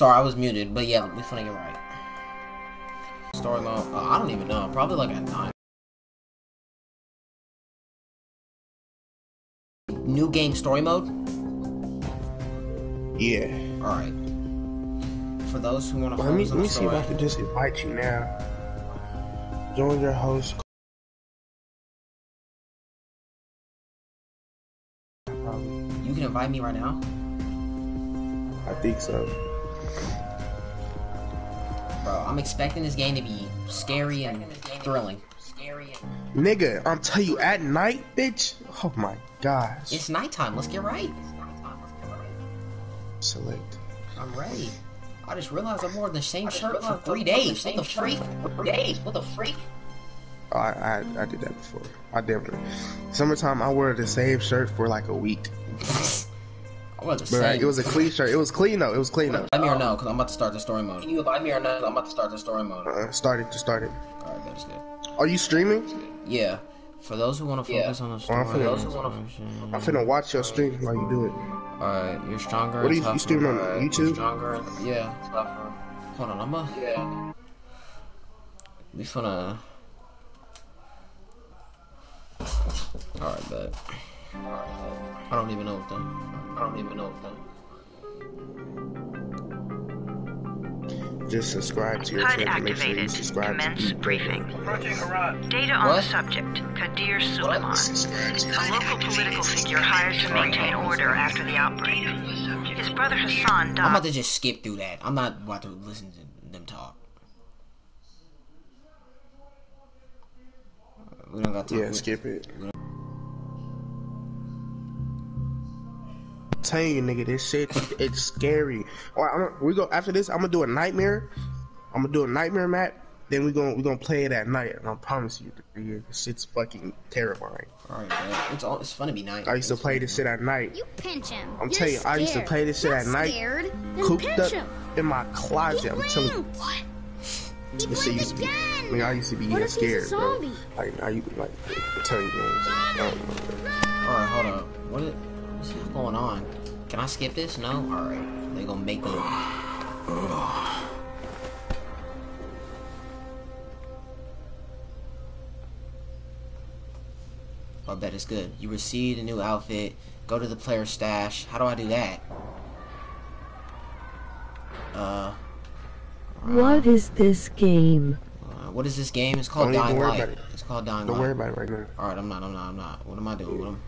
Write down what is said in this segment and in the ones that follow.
Sorry, I was muted, but yeah, we finna get right. Story mode. Uh, I don't even know. Probably like a nine. New game story mode. Yeah. All right. For those who want to Let me let me see if I can just invite you now. Join your host. You can invite me right now. I think so. Bro, I'm expecting this game to be scary and thrilling. Nigga, I'm telling you, at night, bitch. Oh my gosh. It's nighttime. Let's get right. Select. I'm ready. I just realized I wore the same shirt for three days. What the freak? Three days. What the freak? Oh, I, I I did that before. I definitely. Summertime, I wore the same shirt for like a week. I wore the same. like, it was a clean shirt. It was clean though. It was clean though. Invite me or no? Because I'm about to start the story mode. Can you invite me or no? I'm about to start the story mode. Uh, started. Just started. Alright, that's good. Are you streaming? Yeah. For those who want to focus on the story, I'm finna- those who want to, I'm finna watch your stream while you do it. Alright, you're stronger. What are do you- you streaming on Alright, YouTube? you're Stronger. and- Yeah. Tougher. Hold on, I'm a. Yeah. We finna. Alright, bet. I don't even know what the. I don't even know what the. Just subscribe to your HUD channel. Make sure you activated. subscribe to Commence briefing. Data on What? the subject, Kadir Suleiman, a local political figure hired to maintain order after the outbreak. His brother Hassan died. I'm about to just skip through that. I'm not about to listen to them talk. We don't got time. Yeah, skip it. Telling you, nigga, this shit, it's scary. All right, I'm we go after this. I'm gonna do a nightmare. I'm gonna do a nightmare map. Then we gonna we gonna play it at night, and I promise you, nigga, this shit's fucking terrifying. Alright, bet. It's all. It's fun to be nice. I used to play this shit at night. You pinch him. I'm You're telling you, I used to play this shit Not at night, Scared, then cooped pinch up him. in my closet. I'm He telling you. What? He this shit blinked used to be. again. I mean, I used to be What yeah, if he's a scared, bro. Like, I used to like I'm telling you, man. I don't know. Alright, hold up. What is, what's going on? Can I skip this? No? Alright. They gonna make me. I bet it's good. You received a new outfit. Go to the player stash. How do I do that? Uh, What is this game? uh, what is this game? It's called Don't Dying worry Light. about it. It's called Dying Don't Light. worry about it right now. Alright, I'm not, I'm not, I'm not. What am I doing? What am...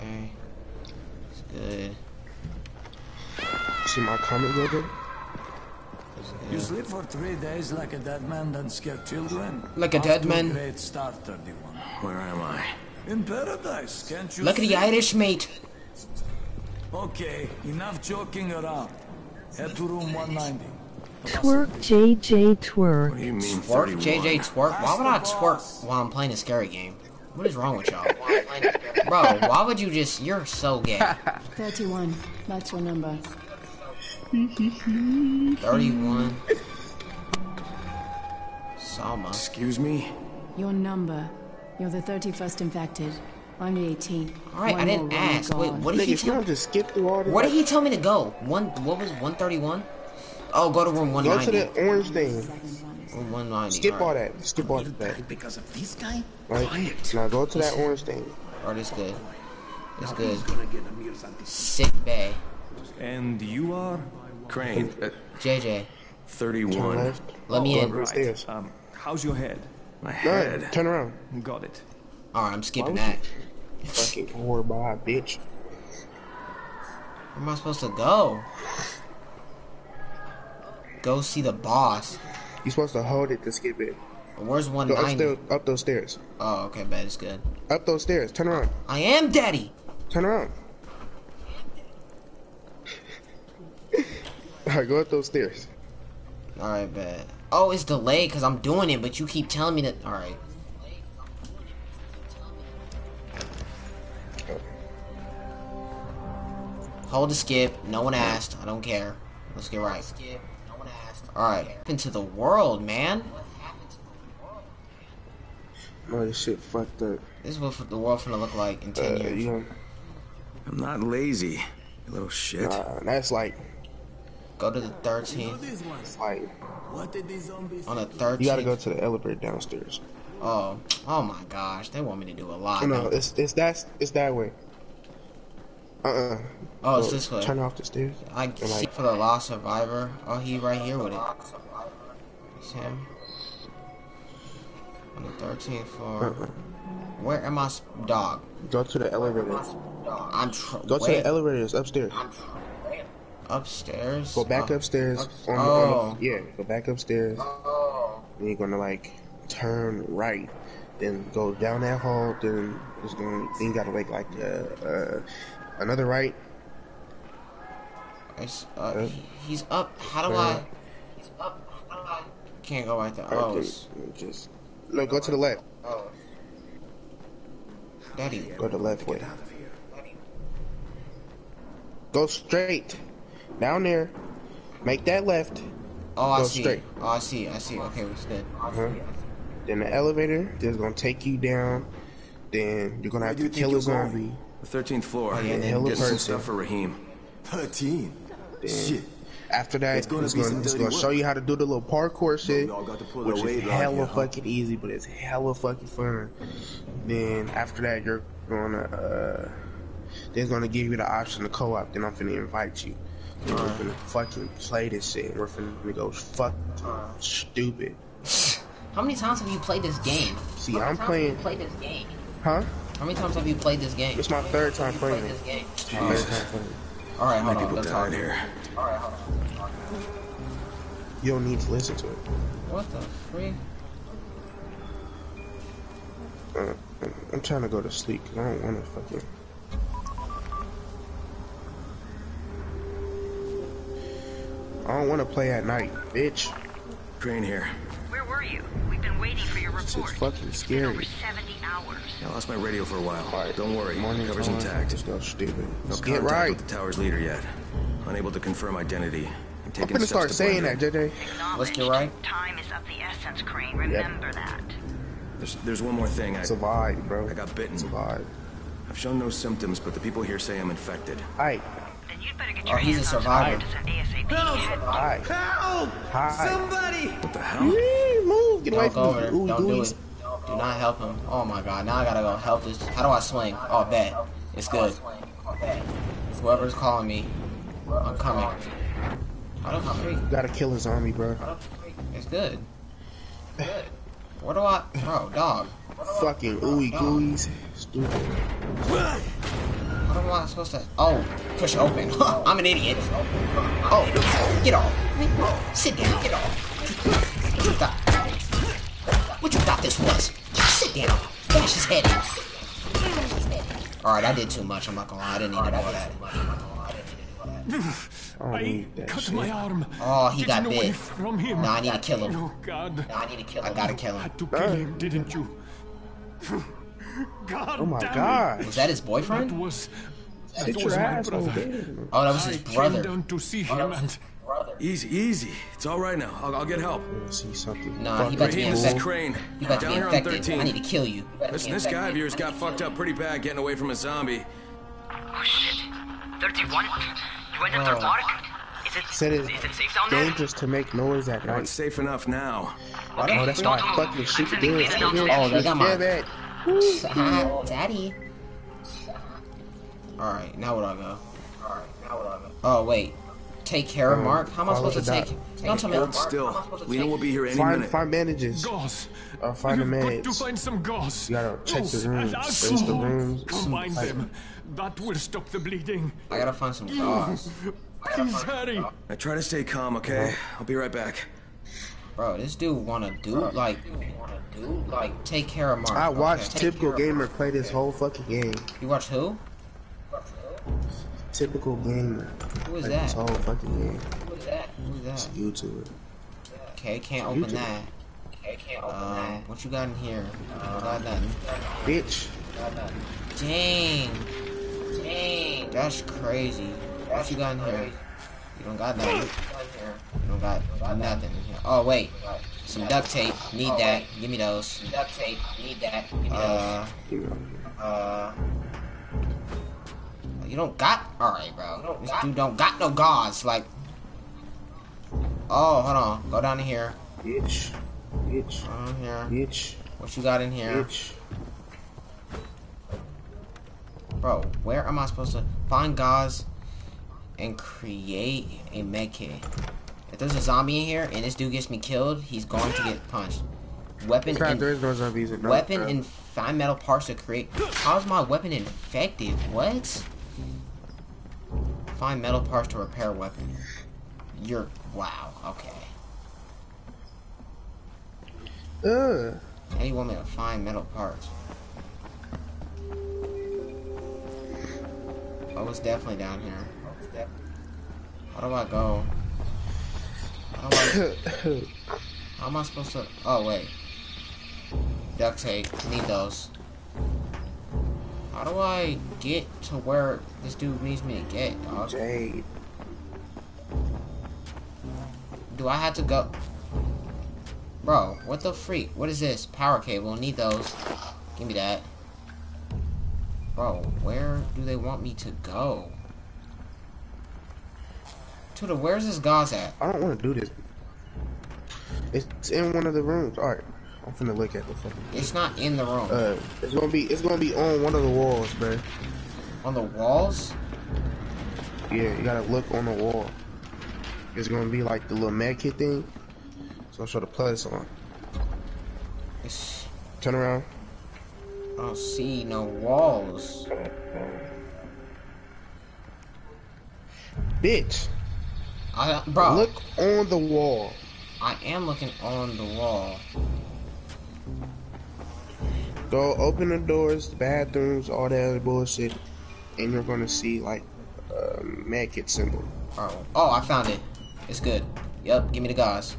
Okay. It's good. See my comment, brother? It's You sleep for three days like a dead man, then scare children. Like a Off dead man? Great start, 31. Where am I? In paradise, can't you Look at the? Irish mate. Okay, enough joking around. Head to room 190. Twerk JJ What twerk. do you mean Twerk? 31? JJ twerk? Why would I twerk while I'm playing a scary game? What is wrong with y'all? Bro, why would you just... You're so gay. 31. That's your number. 31. Salma. Excuse me? Your number. You're the 31st infected. I'm the 18th. Alright, I didn't more run ask. Wait, what did Nigga, he if you tell don't just skip through all this. Where did he tell me to go? One, what was 131? Oh, go to room 190. Go to 190. the orange thing. Room 190. Skip all alright. that. Skip all that. Because of this guy? Right? Now go to that orange thing. Alright, it's good. It's good. Sick bay. And you are? Crane, JJ, 31. let me Go in. up the stairs. Um, how's your head? My head. ahead. Turn around. Got it. Alright, I'm skipping that. Fucking whore by bitch. Where am I supposed to go? Go see the boss. You supposed to hold it to skip it. Where's Go 190? upstairs, up those stairs. Oh, okay, bad. it's good. Up those stairs. Turn around. I am daddy! Turn around. Alright, go up those stairs. Alright, bet. Oh, it's delayed because I'm doing it, but you keep telling me that. Alright. Hold the skip. No one asked. I don't care. Let's get right. Alright. Into the world, man. Oh, this shit fucked up. This is what the world finna look like in 10 Uh, years. you know, I'm not lazy, you little shit. Uh, that's like, Go to the 13th. it's like What did these zombies On the 13th. you gotta go to the elevator downstairs. Oh, oh my gosh, they want me to do a lot. No, it's it's that it's that way. Uh uh oh, it's this way. Turn off the stairs. I see for the lost survivor. Oh, he right here with it. It's him. On the 13th floor. uh-uh. Where am I, dog? Go to the elevator. I'm Go to wait, the elevators upstairs. upstairs. Go back Oh, upstairs. On the, Oh. on the, yeah, go back upstairs. Then you're gonna like turn right. Then go down that hall. Then it's going. Then you gotta make like uh, uh, another right. It's, uh, Uh, he's up. How do uh, I? He's up. How do I? Can't go right there. Right, Oh, then just no. Go to the left. Oh, Daddy. Go the left way. Go straight down there. Make that left. Oh, I see. straight. Oh, I see. I see. Okay, it's good. Uh-huh. Then the elevator is gonna take you down. Then you're gonna have to kill a you're going? Zombie. The 13th floor. Oh, yeah, then hell of Get some person. stuff for Rahim. 13? Then Shit. after that, It's gonna it's be gonna, it's gonna show you how to do the little parkour shit, we all got to pull which is hella here, huh? fucking easy, but it's hella fucking fun. Then after that, you're gonna uh, they're gonna give you the option to co-op. Then I'm finna invite you. Then we're finna fucking play this shit. We're finna go fuck stupid. How many times have you played this game? See, I'm playing, Played this game. huh? How many times have you played this game? It's my third time playing this game. My third time playing. All right, hold on. People Let's talk. died here. You don't need to listen to it. What the freak? Uh, I'm trying to go to sleep. I don't want to fucking. I don't want to play at night, bitch. Crane here. Where were you? We've waiting for your report. is fucking It's over scary. 70 hours. I lost my radio for a while. Alright, Don't worry, morning cover's time, intact. Just go stupid. No Let's get contact right. with the tower's leader yet. Unable to confirm identity. I'm taking I'm taking gonna steps start to saying blend that, in. JJ. Let's get right. Time is of the essence, Crane. Remember that. There's, there's one more thing. I, It's a vibe, bro. I got bitten. It's a vibe. I've shown no symptoms, but the people here say I'm infected. Hi, Then you'd better get Oh, your he's a hands on survivor. someone to send ASAP. Head hi, Help! hi. Somebody! What the hell? Move, get Don't over from. Ooh, Don't do it. Do not help him. Oh my god, now I gotta go help this. How do I swing? Oh, bet. It's good. Whoever's calling me, I'm coming. I don't freak. You gotta kill his army, bro. It's good. Good. What do I, bro, dog? Fucking ooey gooey's. Stupid. What am I supposed to? Oh, push open. I'm an idiot. Oh, get off. Sit down. Get off. Bash his. All right, I did too much. I'm not gonna lie. I didn't need to do all that. I don't need that cut shit. my arm. Oh, he got Getting bit. from him. No, I need to kill him. Oh God! I need to kill him. I gotta kill him. Had to kill him, didn't you? God Oh my god. Was that his It. That boyfriend? was. That was my brother. Oh, that was I his came brother. down to see oh, him and Easy, easy. It's all right now. I'll, I'll get help. Let's see something. Nah, he fucking about to be Rahim, this is infected. Crane. You about to Down be here on infected. 13. I need to kill you. Listen, this guy of yours got fucked up pretty bad getting away from a zombie. Oh shit. 31? You went after Oh. Mark? Is it, Said it's is it safe down there? dangerous to make noise at Now night. it's safe enough now. Why Oh, that's why I fucking shoot the dudes. Oh, they got my- Yeah, man. Hi, oh, daddy. Alright, now what do I go? Alright, now what do I go? Oh, wait. Take care of Um, Mark? How am I supposed to the take dot. Don't tell me Hold still. Lena will be here any Find, minute. find bandages. gauze. Uh, or find the You've got to find some gauze. You gotta check the rooms, and search the alcohol. rooms. Combine them. That will stop the bleeding. I gotta find some gauze. Please hurry. I try to stay calm, okay? Uh-huh. I'll be right back. Bro, this dude wanna do uh-huh. like do like take care of Mark. I watched okay. Typical Gamer play this whole fucking game. You watch who? Typical Gamer. Who is Play that? this whole fucking game. Who's that? Who's It's that? YouTube. Okay, can't open YouTube. that. Okay, can't open that. What you got in here? Uh, got nothing. Bitch. Got nothing. Dang. Dang. That's crazy. What you got in here? You don't got nothing. You don't got nothing in here. Oh, wait. Some duct tape. Need that. Give me those. Duct tape. Need that. Give me those. Uh, uh, You don't got. Alright, bro. This dude don't got no gauze. Like. Oh, hold on. Go down to here. Bitch. Bitch. Down here. Bitch. What you got in here? Bitch. Bro, where am I supposed to find gauze and create a med kit? If there's a zombie in here and this dude gets me killed, he's going to get punched. Weapon Crap, and there is no zombies in no, weapon and find metal parts to create. How's my weapon infected? What? Find metal parts to repair weapon. You're wow. Okay. Ugh. How do you want me to find metal parts? Oh, it's definitely down here. How do I go? How, do I, how am I supposed to? Oh wait. Duct tape. Need those. How do I get to where this dude needs me to get, dog? Jade. Do I have to go? Bro, what the freak? What is this? Power cable. Need those. Give me that. Bro, where do they want me to go? Tuda, where's this gauze at? I don't want to do this. It's in one of the rooms. All right, I'm finna look at the fucking. It's not in the room. Uh, it's gonna be it's gonna be on one of the walls, bro. On the walls? Yeah, you gotta look on the wall. It's gonna be like the little med kit thing. So I'll show the plus on. It's, Turn around. I don't see no walls. Bitch, I, bro, look on the wall. I am looking on the wall. Go open the doors, the bathrooms, all that other bullshit, and you're gonna see like a med kit symbol. Oh, oh, I found it. It's good. Yep, give me the gauze.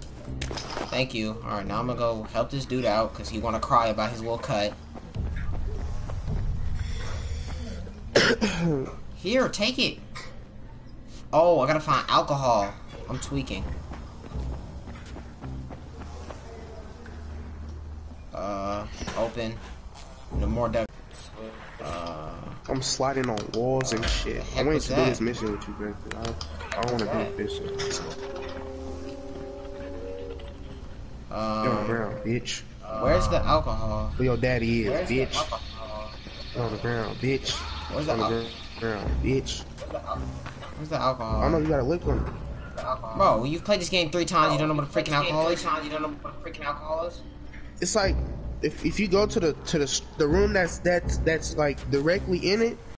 Thank you. Alright, now I'm gonna go help this dude out because he wanna cry about his little cut. Here, take it. Oh, I gotta find alcohol. I'm tweaking. Uh, open. No more duct. Uh, I'm sliding on walls and shit. I'm heck waiting to do this mission with you, bro. I, I don't want to do this shit. Get on the um, ground, bitch. where's the alcohol? Where your daddy is, Where's the bitch. alcohol? Get on the ground, bitch. Where's the On the ground, bitch. Where's the I alcohol? don't know. You gotta look on it. Bro, you've played this game three times. You don't know what a freaking alcohol is. You don't know what a freaking alcohol is. It's like if if you go to the to the the room that's that's that's like directly in it,